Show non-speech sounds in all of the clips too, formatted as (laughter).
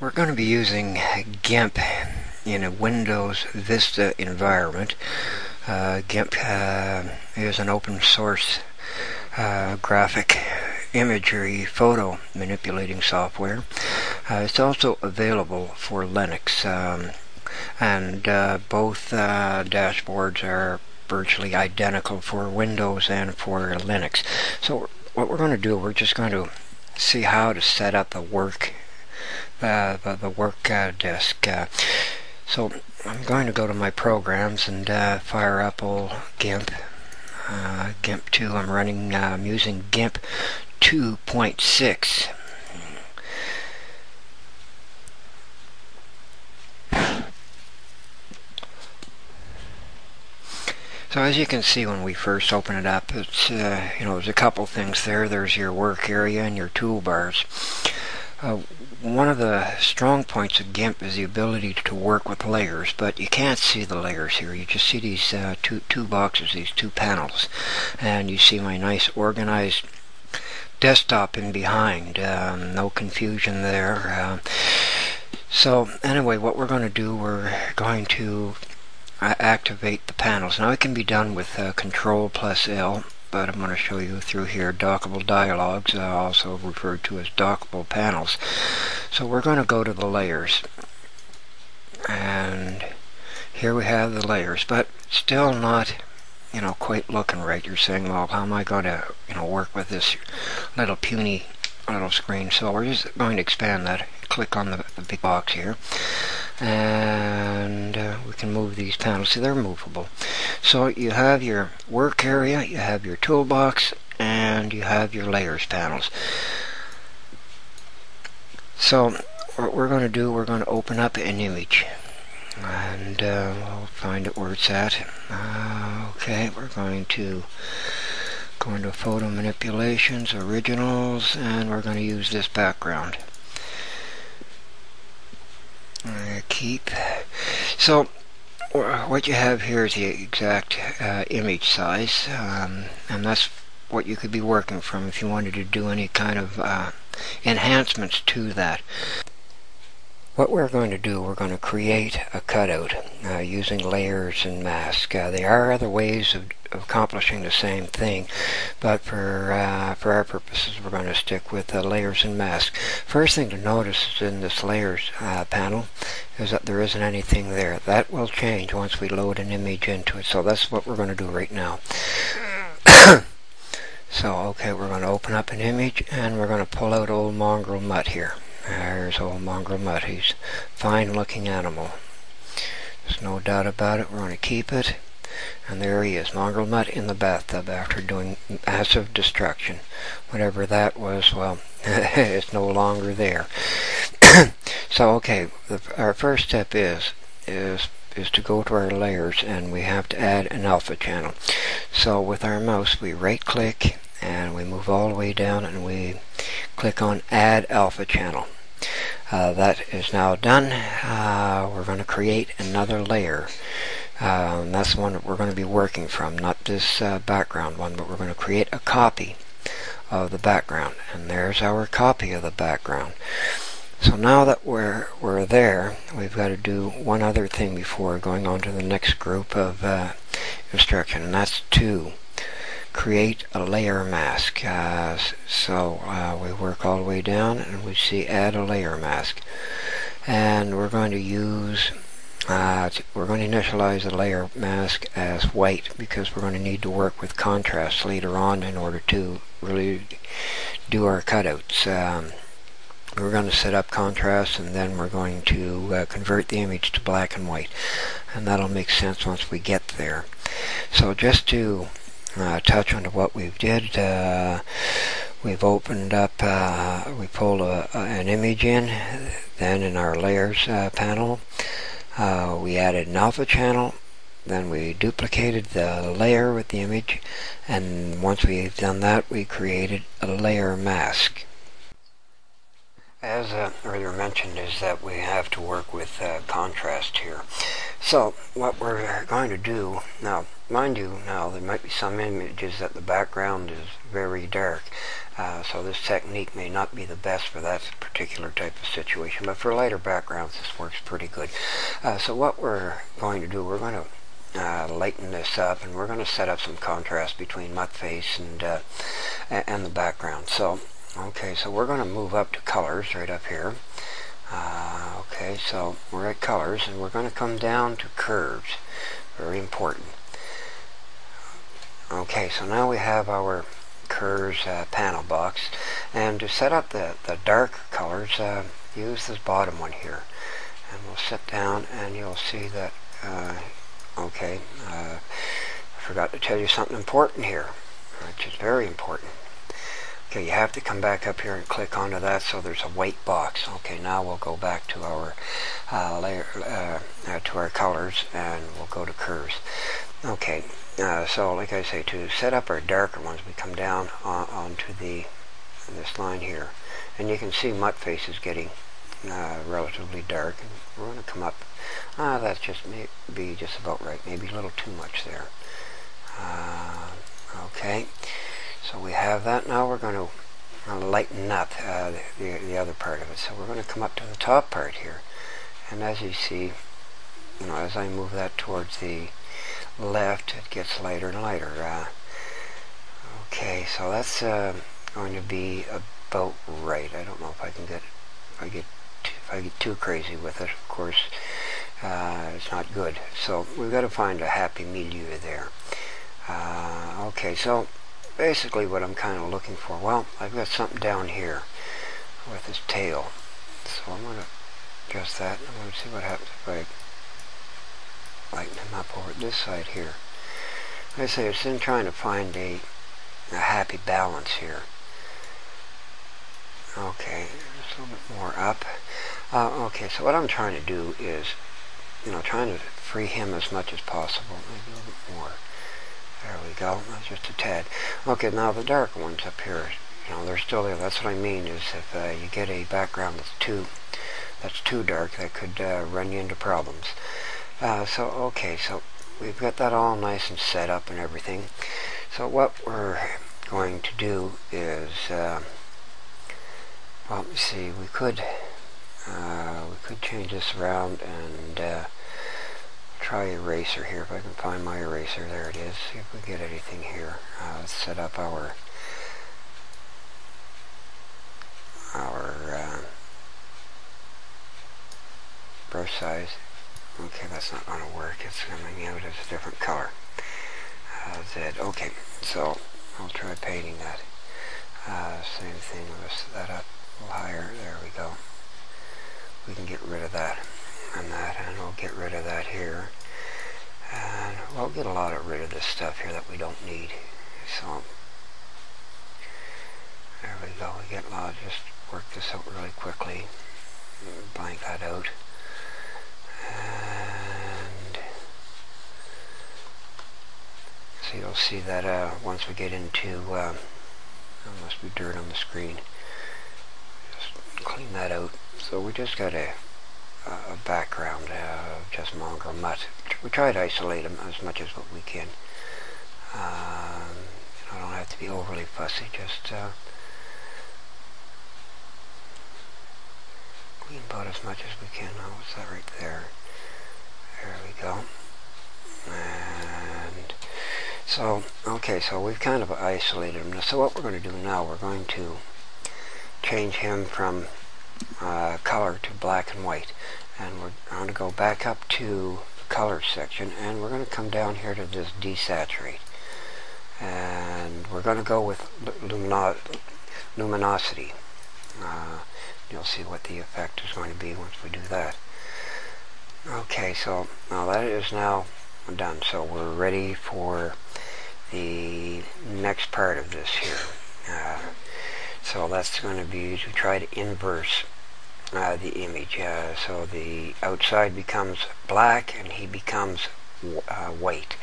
We're going to be using GIMP in a Windows Vista environment. Uh, GIMP uh, is an open source uh, graphic imagery photo manipulating software. Uh, it's also available for Linux um, and uh, both uh, dashboards are virtually identical for Windows and for Linux. So what we're going to do, we're just going to see how to set up the work uh, the, the work uh, disk. Uh, so I'm going to go to my programs and uh, fire up old GIMP. Uh, GIMP 2. I'm running. I'm using GIMP 2.6. So as you can see when we first open it up, it's uh, you know there's a couple things there. There's your work area and your toolbars. Uh, one of the strong points of GIMP is the ability to work with layers, but you can't see the layers here. You just see these uh, two, two boxes, these two panels, and you see my nice organized desktop in behind. Um, no confusion there. Uh, so anyway, what we're going to do, we're going to uh, activate the panels. Now it can be done with uh, Control plus L but I'm going to show you through here dockable dialogues, uh, also referred to as dockable panels. So we're going to go to the layers. And here we have the layers, but still not, you know, quite looking right. You're saying, well, how am I going to, you know, work with this little puny little screen? So we're just going to expand that. Click on the, the big box here and uh, we can move these panels. See, they're movable. So you have your work area, you have your toolbox, and you have your layers panels. So what we're going to do, we're going to open up an image. And uh, we'll find it where it's at. Uh, okay, we're going to go into photo manipulations, originals, and we're going to use this background. Keep. So what you have here is the exact uh, image size, um, and that's what you could be working from if you wanted to do any kind of uh, enhancements to that. What we're going to do, we're going to create a cutout uh, using layers and mask. Uh, there are other ways of, accomplishing the same thing, but for uh, for our purposes, we're going to stick with layers and mask. First thing to notice in this layers uh, panel is that there isn't anything there. That will change once we load an image into it. So that's what we're going to do right now. (coughs) so okay, we're going to open up an image and we're going to pull out old mongrel mutt here. There's old mongrel mutt. He's fine looking animal. There's no doubt about it. We're going to keep it. And there he is, mongrel mutt in the bathtub after doing massive destruction. Whatever that was, well, (laughs) it's no longer there. (coughs) so, okay, the, our first step is is is to go to our layers and we have to add an alpha channel. So with our mouse we right click and we move all the way down and we click on add alpha channel uh, that is now done. Uh, we're going to create another layer. Um, that's the one that we're going to be working from not this uh, background one but we're going to create a copy of the background. And there's our copy of the background. So now that we're we're there we've got to do one other thing before going on to the next group of uh, instruction and that's to create a layer mask. Uh, so uh, we work all the way down and we see add a layer mask. And we're going to use, uh, we're going to initialize the layer mask as white because we're going to need to work with contrast later on in order to really do our cutouts. Um, we're going to set up contrast and then we're going to uh, convert the image to black and white and that'll make sense once we get there so just to uh, touch on what we've did. Uh, we've opened up, uh, we pulled a, a, an image in, then in our layers uh, panel, uh, we added an alpha channel, then we duplicated the layer with the image, and once we've done that, we created a layer mask. As uh, earlier mentioned is that we have to work with contrast here. So what we're going to do now mind you now there might be some images that the background is very dark uh, so this technique may not be the best for that particular type of situation but for lighter backgrounds this works pretty good. Uh, so what we're going to do we're going to uh, lighten this up and we're going to set up some contrast between Mutt face and uh, and the background. So okay so we're going to move up to colors right up here. Uh, okay so we're at colors and we're going to come down to curves. Very important Okay, so now we have our curves uh, panel box. And to set up the, the dark colors, uh, use this bottom one here. And we'll sit down and you'll see that, uh, okay, uh, I forgot to tell you something important here, which is very important. Okay, you have to come back up here and click onto that so there's a white box. Okay, now we'll go back to our uh, layer, uh, to our colors and we'll go to curves. Okay, uh, so like I say, to set up our darker ones, we come down on, onto the this line here, and you can see Mutt face is getting uh, relatively dark. And we're going to come up. Ah, that's just maybe just about right. Maybe a little too much there. Uh, okay, so we have that. Now we're going to lighten up uh, the, the other part of it. So we're going to come up to the top part here, and as you see, you know, as I move that towards the left, it gets lighter and lighter. Uh, okay, so that's uh, going to be about right. I don't know if I can get, if I get, too, if I get too crazy with it. Of course, uh, it's not good. So we've got to find a happy milieu there. Uh, okay, so basically what I'm kind of looking for, well, I've got something down here with his tail. So I'm going to adjust that. I'm going to see what happens if I lighten him up over this side here. I say, it's in trying to find a, a happy balance here. Okay, just a little bit more up. Uh, okay, so what I'm trying to do is, you know, trying to free him as much as possible. Maybe a little bit more. There we go. That's just a tad. Okay, now the dark ones up here, you know, they're still there. That's what I mean is if uh, you get a background that's too that's too dark, that could uh, run you into problems. Uh, so, okay, so we've got that all nice and set up and everything. So what we're going to do is, uh, well, let me see, we could, uh, we could change this around and uh, try eraser here, if I can find my eraser, there it is, see if we get anything here. Uh, let's set up our, our uh, brush size. Okay, that's not going to work. It's coming out as a different color. Uh, Z. Okay, so I'll try painting that. Uh, same thing. Let's set that up a little higher. There we go. We can get rid of that and that, and we'll get rid of that here. And we'll get a lot of rid of this stuff here that we don't need. So there we go. We get a lot. Just work this out really quickly. Blank that out. So you'll see that uh, once we get into, uh, there must be dirt on the screen. Just clean that out. So we just got a, a background of just mongrel mutt. We try to isolate them as much as what we can. Um, know, don't have to be overly fussy. Just uh, clean about as much as we can. Oh, what's that right there? There we go. And so, okay, so we've kind of isolated him. So what we're going to do now, we're going to change him from uh, color to black and white. And we're going to go back up to the color section, and we're going to come down here to this desaturate. And we're going to go with lumino luminosity. Uh, you'll see what the effect is going to be once we do that. Okay, so now that is now done. So we're ready for the next part of this here. Uh, so that's going to be to try to inverse uh, the image. Uh, so the outside becomes black and he becomes uh, white.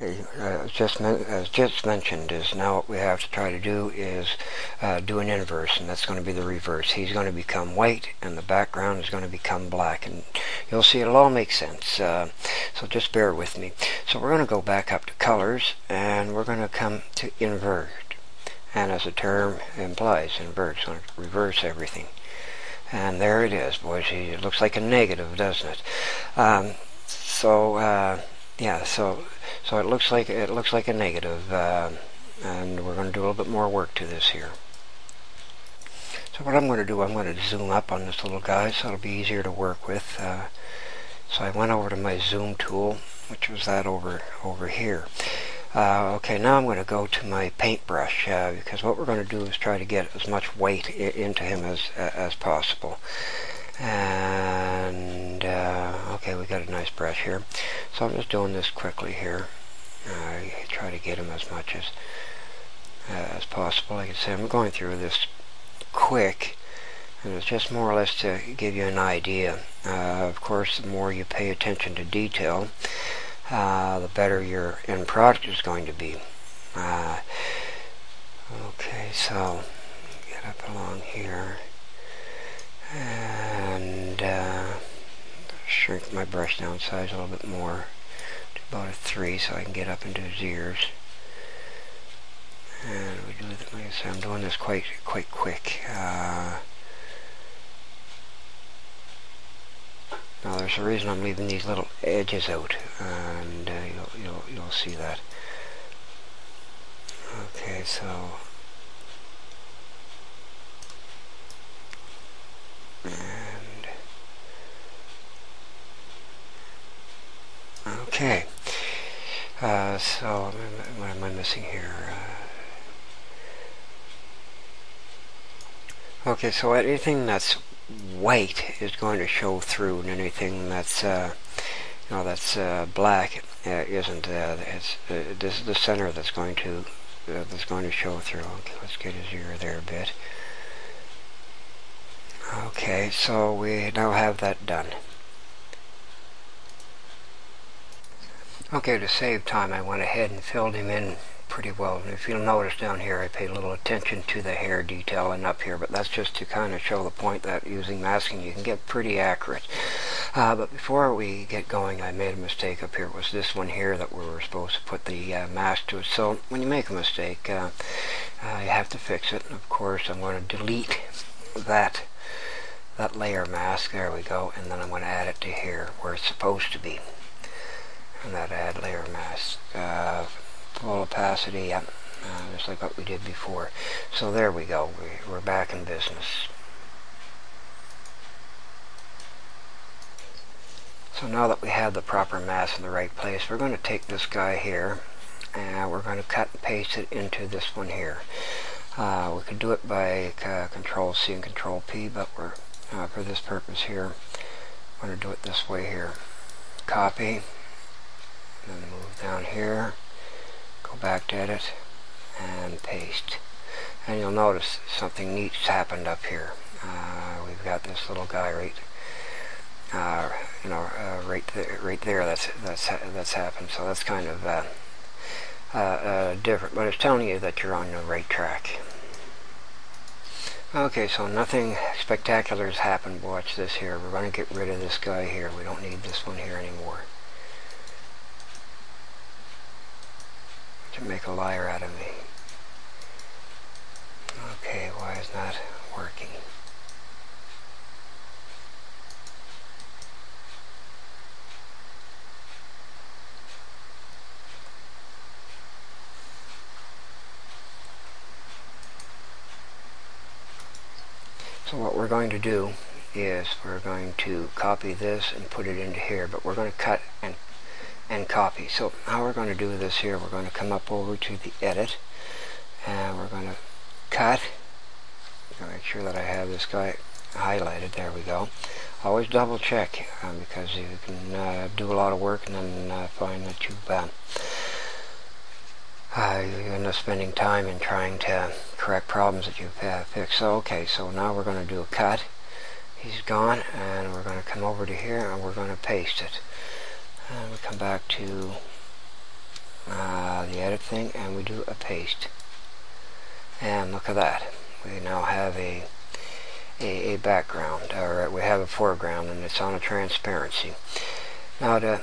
Uh, just as just mentioned is now what we have to try to do is uh, do an inverse and that's going to be the reverse. He's going to become white and the background is going to become black and you'll see it'll all make sense uh, so just bear with me. So we're going to go back up to colors and we're going to come to invert and as the term implies invert it's going to reverse everything. And there it is boys. It looks like a negative doesn't it? Um, so uh, yeah so so it looks like it looks like a negative, uh, and we're going to do a little bit more work to this here. So what I'm going to do, I'm going to zoom up on this little guy so it'll be easier to work with. Uh, so I went over to my zoom tool, which was that over over here. Uh, okay, now I'm going to go to my paintbrush uh, because what we're going to do is try to get as much weight into him as uh, as possible. And uh, okay, we got a nice brush here. So I'm just doing this quickly here. I try to get them as much as uh, as possible. Like I said, I'm going through this quick, and it's just more or less to give you an idea. Uh, of course, the more you pay attention to detail, uh, the better your end product is going to be. Uh, okay, so get up along here, and uh, shrink my brush down size a little bit more to about a 3 so I can get up into his ears. And we do it, like I said, I'm doing this quite quite quick. Uh, now there's a reason I'm leaving these little edges out, and uh, you'll, you'll, you'll see that. Okay, so... And... Okay. Uh, so, what am I missing here? Uh, okay, so anything that's white is going to show through, and anything that's, uh, you know, that's uh, black uh, isn't. Uh, it's this is the center that's going to that's going to show through. Okay, let's get his ear there a bit. Okay, so we now have that done. Okay, to save time, I went ahead and filled him in pretty well. If you'll notice down here, I paid a little attention to the hair detail and up here, but that's just to kind of show the point that using masking, you can get pretty accurate. Uh, but before we get going, I made a mistake up here. It was this one here that we were supposed to put the uh, mask to. So when you make a mistake, uh you have to fix it. And of course, I'm going to delete that that layer mask. There we go. And then I'm going to add it to here where it's supposed to be and that add layer mask uh, full opacity yep uh, just like what we did before so there we go we, we're back in business so now that we have the proper mask in the right place we're going to take this guy here and we're going to cut and paste it into this one here uh, we could do it by uh, control C and control P but we're uh, for this purpose here I'm going to do it this way here copy then move down here, go back to edit, and paste. And you'll notice something neat's happened up here. Uh, we've got this little guy right, uh, you know, uh, right there, right there. That's that's that's happened. So that's kind of uh, uh, different, but it's telling you that you're on the right track. Okay, so nothing spectacular has happened. Watch this here. We're going to get rid of this guy here. We don't need this one here anymore. to make a liar out of me. Okay, why is that working? So what we're going to do is we're going to copy this and put it into here, but we're going to cut and and copy. So how we're going to do this here, we're going to come up over to the edit and we're going to cut. make sure that I have this guy highlighted. There we go. Always double check um, because you can uh, do a lot of work and then uh, find that you've uh, end up spending time in trying to correct problems that you've uh, fixed. So okay, so now we're going to do a cut. He's gone and we're going to come over to here and we're going to paste it and we come back to uh, the edit thing and we do a paste. And look at that. We now have a a, a background, or we have a foreground, and it's on a transparency. Now to